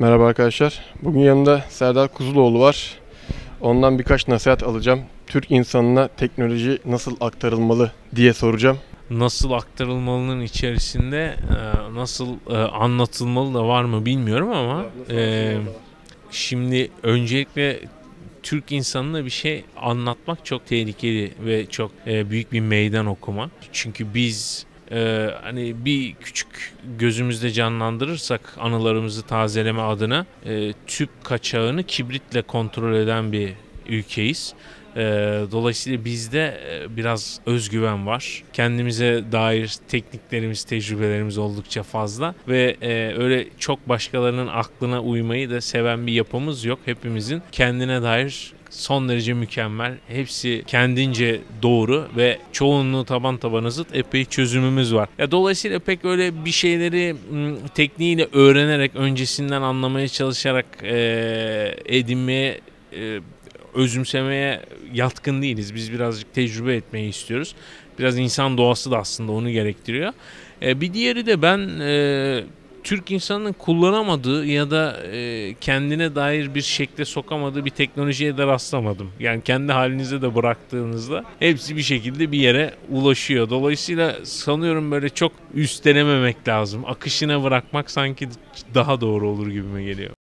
Merhaba arkadaşlar. Bugün yanımda Serdar Kuzuloğlu var. Ondan birkaç nasihat alacağım. Türk insanına teknoloji nasıl aktarılmalı diye soracağım. nasıl aktarılmalının içerisinde e, nasıl e, anlatılmalı da var mı bilmiyorum ama e, şimdi öncelikle Türk insanına bir şey anlatmak çok tehlikeli ve çok e, büyük bir meydan okuma. Çünkü biz e, hani bir küçük gözümüzde canlandırırsak anılarımızı tazeleme adına e, tüp kaçağını kibritle kontrol eden bir ülkeyiz. E, dolayısıyla bizde e, biraz özgüven var. Kendimize dair tekniklerimiz, tecrübelerimiz oldukça fazla ve e, öyle çok başkalarının aklına uymayı da seven bir yapımız yok. Hepimizin kendine dair son derece mükemmel. Hepsi kendince doğru ve çoğunluğu taban tabana zıt epey çözümümüz var. Ya dolayısıyla pek öyle bir şeyleri tekniğiyle öğrenerek öncesinden anlamaya çalışarak e, edinmeye e, özümsemeye yatkın değiliz. Biz birazcık tecrübe etmeyi istiyoruz. Biraz insan doğası da aslında onu gerektiriyor. E, bir diğeri de ben e, Türk insanının kullanamadığı ya da e, kendine dair bir şekle sokamadığı bir teknolojiye de rastlamadım. Yani kendi halinize de bıraktığınızda hepsi bir şekilde bir yere ulaşıyor. Dolayısıyla sanıyorum böyle çok üstelememek lazım. Akışına bırakmak sanki daha doğru olur gibime geliyor.